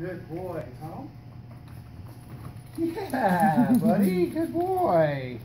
Good boy, Tom. Yeah, buddy, good boy.